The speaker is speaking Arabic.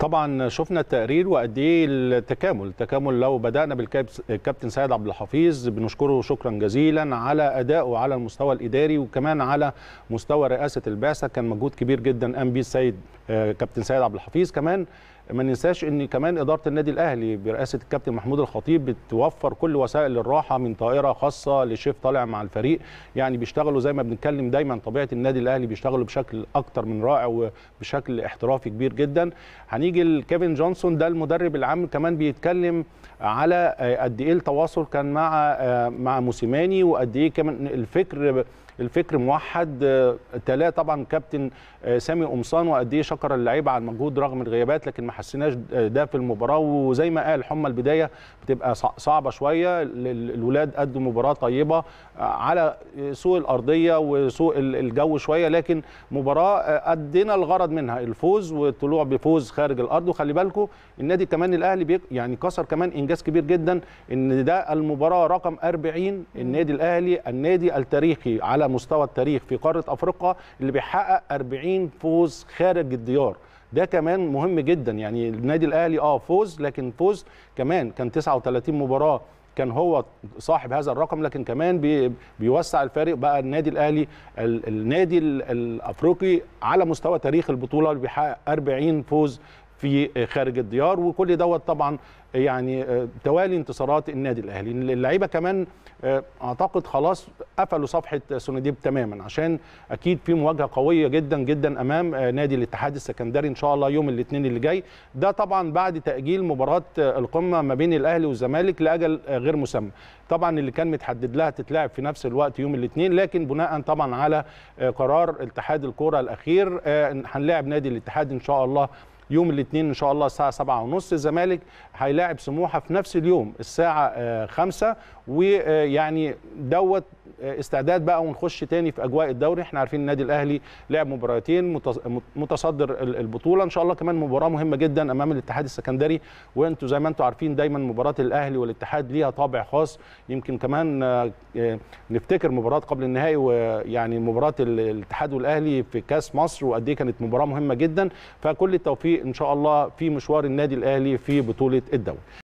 طبعا شفنا التقرير وقد إيه التكامل التكامل لو بدأنا بالكابتن سيد عبد الحفيظ بنشكره شكرا جزيلا على أدائه على المستوى الإداري وكمان على مستوى رئاسة البعثة كان مجهود كبير جدا قام بيه السيد كابتن سيد عبد الحفيظ كمان ما ننساش إن كمان إدارة النادي الأهلي برئاسة الكابتن محمود الخطيب بتوفر كل وسائل الراحة من طائرة خاصة لشيف طالع مع الفريق. يعني بيشتغلوا زي ما بنتكلم دايما طبيعة النادي الأهلي بيشتغلوا بشكل أكتر من رائع وبشكل احترافي كبير جدا. هنيجي لكيفن جونسون ده المدرب العام كمان بيتكلم على قد إيه التواصل كان مع مع موسيماني وقد إيه كمان الفكر الفكر موحد. تلاه طبعا كابتن سامي قمصان وقد إيه شكر اللعيبة على المجهود رغم الغيابات لكن حسيناش ده في المباراة وزي ما قال حمى البداية بتبقى صعبة شوية الولاد قدوا مباراة طيبة على سوء الأرضية وسوء الجو شوية لكن مباراة أدينا الغرض منها الفوز والطلوع بفوز خارج الأرض. وخلي بالكم النادي كمان الأهلي يعني كسر كمان إنجاز كبير جدا إن ده المباراة رقم 40 النادي الأهلي النادي التاريخي على مستوى التاريخ في قارة أفريقيا اللي بيحقق 40 فوز خارج الديار. ده كمان مهم جدا. يعني النادي الأهلي آه فوز لكن فوز كمان كان 39 مباراة كان هو صاحب هذا الرقم لكن كمان بي بيوسع الفارق بقى النادي الأهلي النادي الأفريقي على مستوى تاريخ البطولة اللي بيحقق 40 فوز في خارج الديار وكل دوت طبعا يعني توالي انتصارات النادي الأهلي. اللعيبة كمان أعتقد خلاص قفلوا صفحة سونديب تماما عشان أكيد في مواجهة قوية جدا جدا أمام نادي الاتحاد السكندري إن شاء الله يوم الاثنين اللي جاي. ده طبعا بعد تأجيل مباراة القمة ما بين الأهلي والزمالك لأجل غير مسمى. طبعا اللي كان متحدد لها تتلعب في نفس الوقت يوم الاثنين لكن بناء طبعا على قرار اتحاد الكره الأخير هنلاعب نادي الاتحاد إن شاء الله يوم الاثنين إن شاء الله الساعة 7 ونص. الزمالك هيلاعب سموحة في نفس اليوم الساعة 5 ويعني دوت استعداد بقى ونخش تاني في أجواء الدوري. إحنا عارفين النادي الأهلي لعب مباراتين متصدر البطولة. إن شاء الله كمان مباراة مهمة جدا أمام الاتحاد السكندري. وأنتم زي ما أنتم عارفين دايما مباراة الأهلي والاتحاد ليها طابع خاص. يمكن كمان نفتكر مباراة قبل النهائي ويعني مباراة الاتحاد والأهلي في كأس مصر. وقد إيه كانت مباراة مهمة جدا. فكل التوفيق إن شاء الله في مشوار النادي الأهلي في بطولة الدوري.